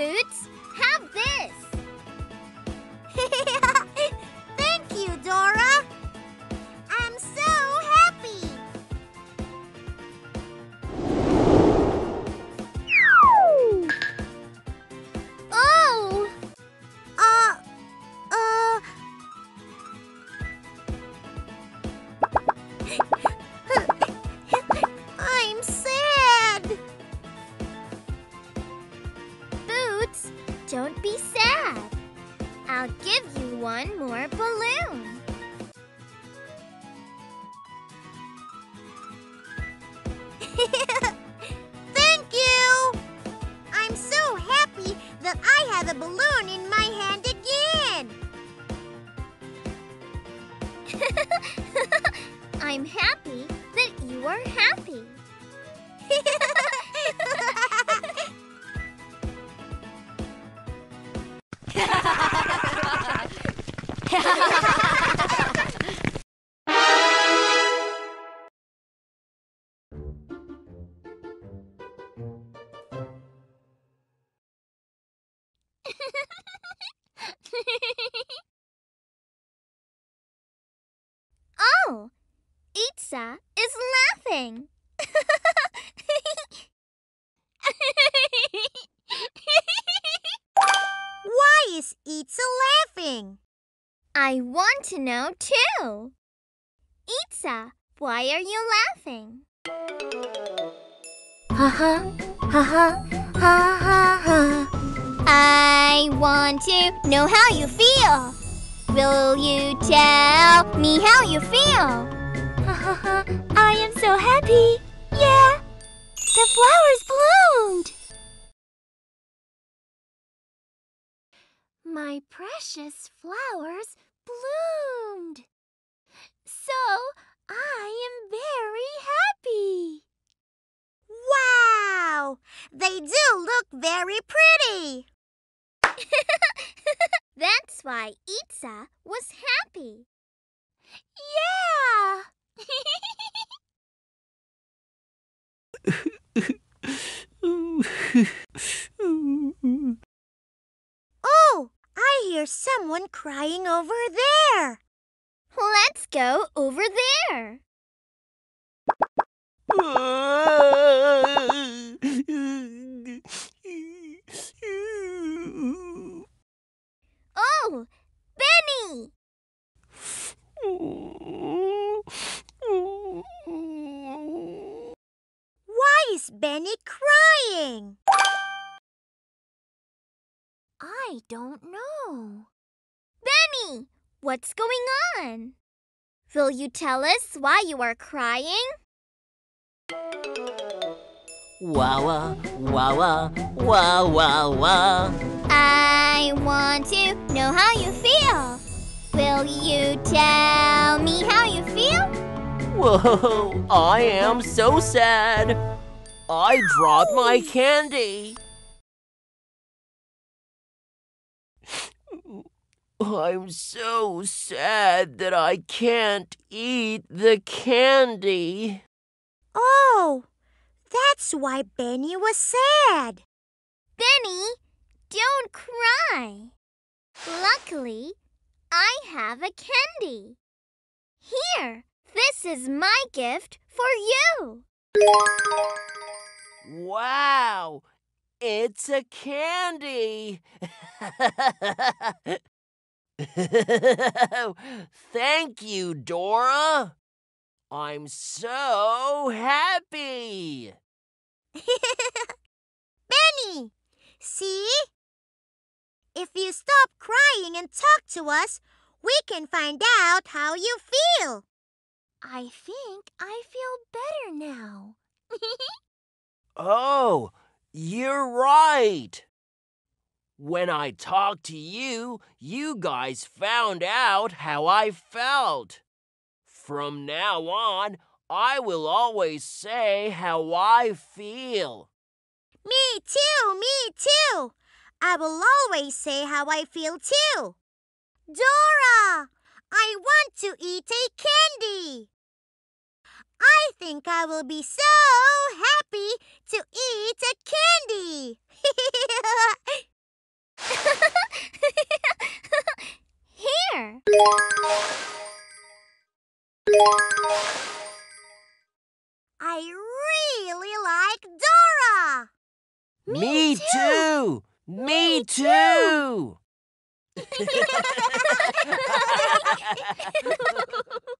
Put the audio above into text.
Boots, have this. Don't be sad. I'll give you one more balloon. Thank you. I'm so happy that I have a balloon in oh, Itza is laughing. Is Itza laughing? I want to know too. Itza, why are you laughing? Ha ha, ha ha, ha ha ha. I want to know how you feel. Will you tell me how you feel? Ha ha ha. I am so happy. Yeah. The flowers bloomed. My precious flowers bloomed. So I am very happy. Wow! They do look very pretty. That's why Itza was happy. Yeah! Oh, I hear someone crying over there. Let's go over there. Oh, Benny! Why is Benny crying? I don't know. Benny, what's going on? Will you tell us why you are crying? Wah, wah wah wah. I want to know how you feel. Will you tell me how you feel? Whoa, I am so sad. I dropped my candy. I'm so sad that I can't eat the candy. Oh, that's why Benny was sad. Benny, don't cry. Luckily, I have a candy. Here, this is my gift for you. Wow, it's a candy. Thank you, Dora. I'm so happy. Benny, see? If you stop crying and talk to us, we can find out how you feel. I think I feel better now. Oh, you're right. When I talked to you, you guys found out how I felt. From now on, I will always say how I feel. Me too, me too. I will always say how I feel too. Dora, I want to eat a candy. I think I will be so happy to eat a candy. I really like Dora. Me, too. too. Me too.